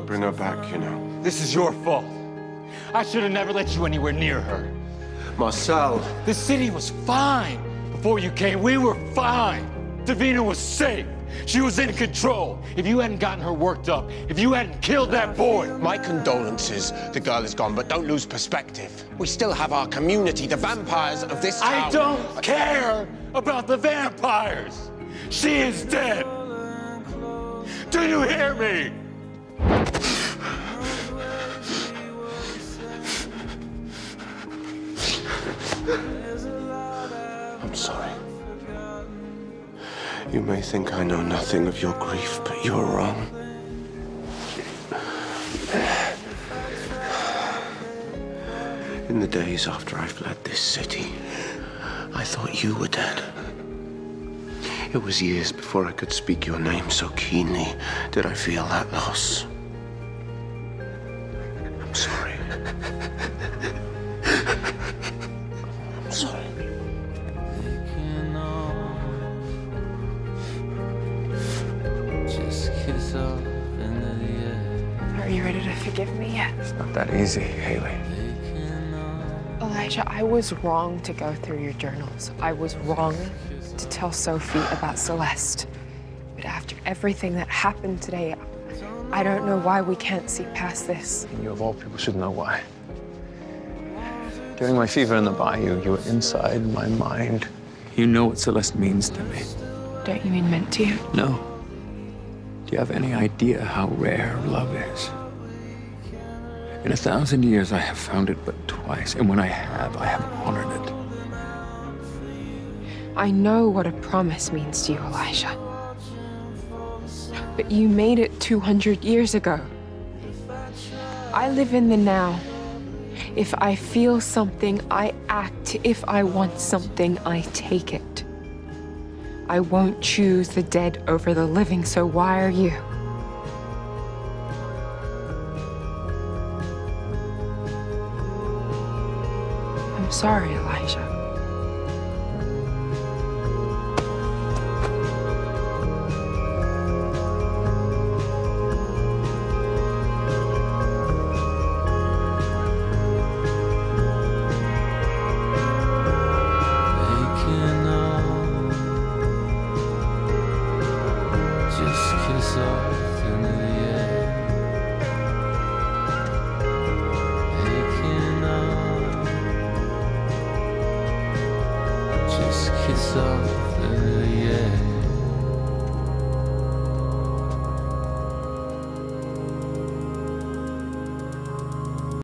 bring her back, you know. This is your fault. I should have never let you anywhere near her. Marcel. The city was fine before you came. We were fine. Davina was safe. She was in control. If you hadn't gotten her worked up, if you hadn't killed that boy. My condolences. The girl is gone, but don't lose perspective. We still have our community, the vampires of this town. I don't care about the vampires. She is dead. Do you hear me? I'm sorry. You may think I know nothing of your grief, but you're wrong. In the days after I fled this city, I thought you were dead. It was years before I could speak your name so keenly did I feel that loss. I'm sorry. Are you ready to forgive me yet? It's not that easy, Hayley. Elijah, I was wrong to go through your journals. I was wrong to tell Sophie about Celeste. But after everything that happened today, I don't know why we can't see past this. You, of all people, should know why. During my fever in the bayou, you were inside my mind. You know what Celeste means to me. Don't you mean meant to you? No. Do you have any idea how rare love is? In a thousand years, I have found it but twice, and when I have, I have honored it. I know what a promise means to you, Elijah. But you made it 200 years ago. I live in the now. If I feel something, I act. If I want something, I take it. I won't choose the dead over the living, so why are you? I'm sorry, Elijah. Kiss the air.